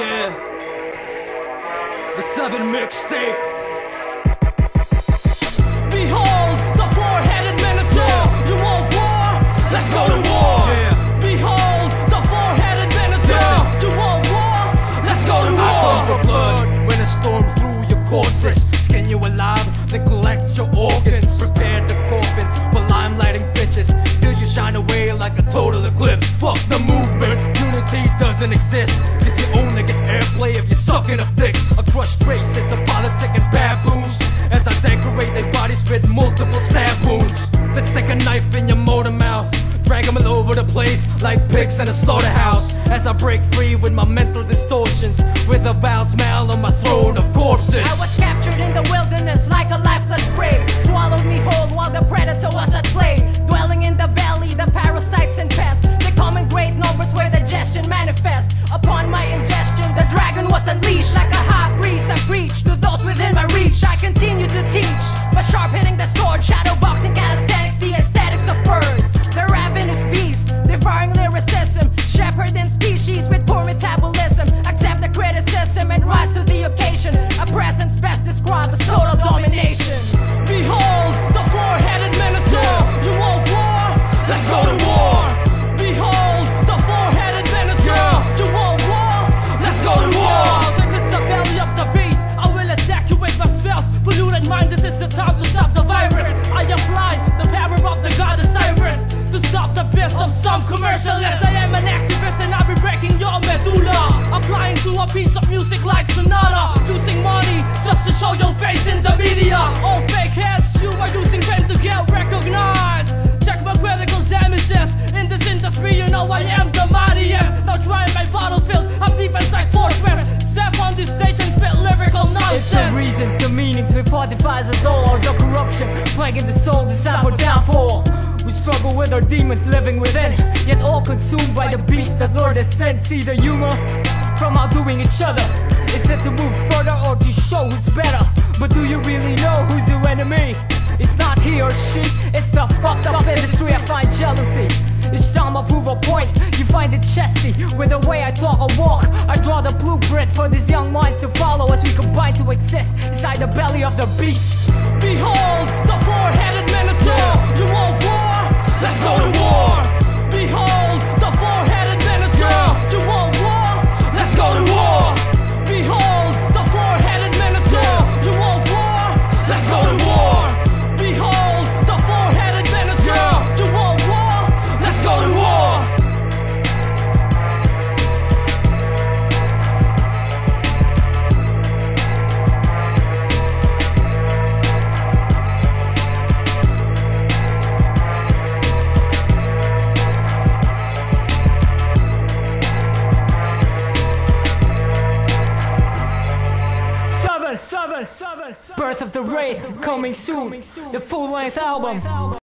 Yeah. The seven mixtape. Behold the four-headed minotaur. You want war? Let's go to war. Yeah. Behold the four-headed minotaur. Yeah. You want war? Let's go to I war. for blood when a storm through your corpus. Skin you alive, then collect your organs. Prepare the coffins for limelighting bitches. Still you shine away like a total eclipse. Fuck the movement, unity doesn't exist. Cause you only get airplay if you're sucking up dicks. I crush traces a politic and baboons. As I decorate their bodies with multiple stab wounds. Then stick a knife in your motor mouth. Drag them all over the place like pigs in a slaughterhouse. As I break free with my mental distortions. With a vile smell on my throne of corpses. Some commercialists. I am an activist and I'll be breaking your medulla. Applying to a piece of music like Sonata. Using money just to show your face in the media. All fake heads, you are using pen to get recognized. Check my critical damages. In this industry, you know I am the mightiest. Now try my battlefield, I'm deep inside fortress. Step on this stage and spit lyrical nonsense. It's the reasons, the meanings, we fortifies us all. The corruption plaguing the soul, designed for downfall. Struggle with our demons living within, yet all consumed by the beast that Lord has sent. See the humor from outdoing each other. Is it to move further or to show who's better? But do you really know who's your enemy? It's not he or she, it's the fucked up industry. I find jealousy. Each time I prove a point, you find it chesty. With the way I talk or walk, I draw the blueprint for these young minds to follow as we combine to exist inside the belly of the beast. Behold the four-headed minotaur. You war? Let's go to war. Birth of the Wraith coming soon. The full length album.